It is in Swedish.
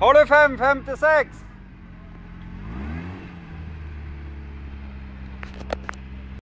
Har du 556?